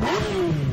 Boom.